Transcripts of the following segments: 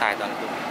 thải toàn cũng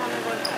하는 걸 잘.